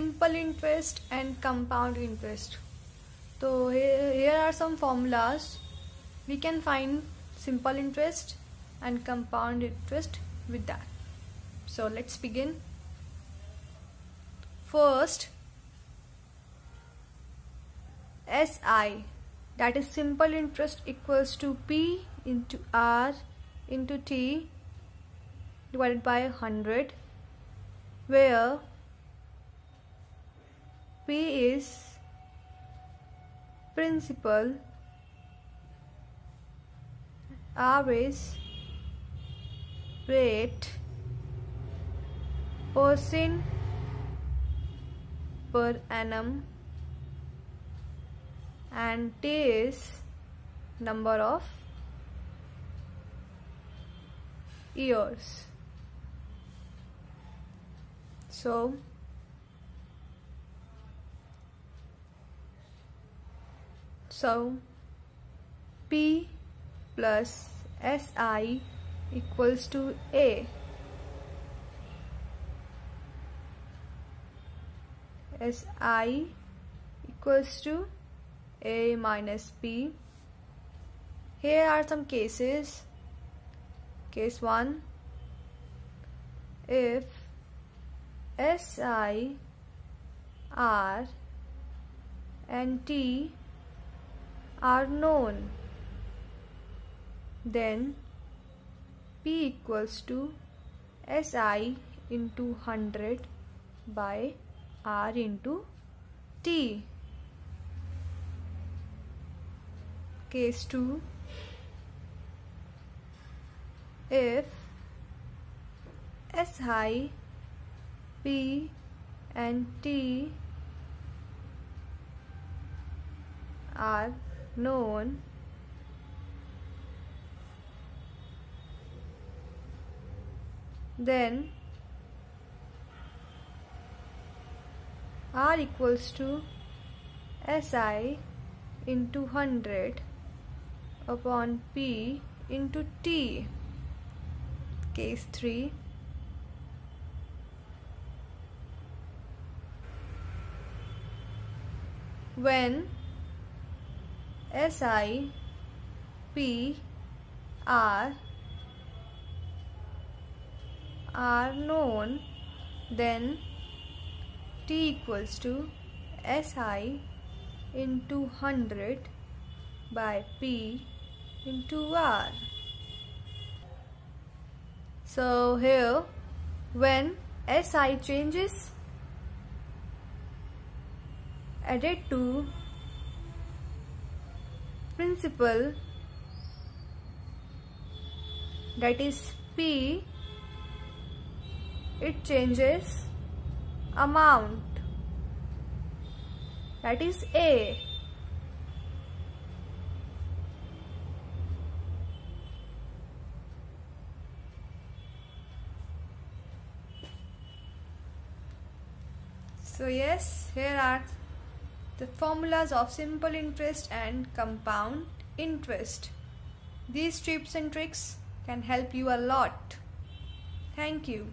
simple interest and compound interest. So here, here are some formulas. We can find simple interest and compound interest with that. So let's begin. First, SI that is simple interest equals to P into R into T divided by 100 where P is principal. R is rate. Percent per annum. And T is number of years. So so P plus SI equals to A. SI equals to A minus P. here are some cases. Case 1 if S I R and T are known then P equals to SI into 100 by R into T. Case 2 If SI P and T are known then R equals to SI into 100 upon P into T. Case 3 when SI P R are known then T equals to SI into 100 by P into R. So here when SI changes added to principal that is P it changes amount. That is A. So yes here are the formulas of simple interest and compound interest. These tips and tricks can help you a lot. Thank you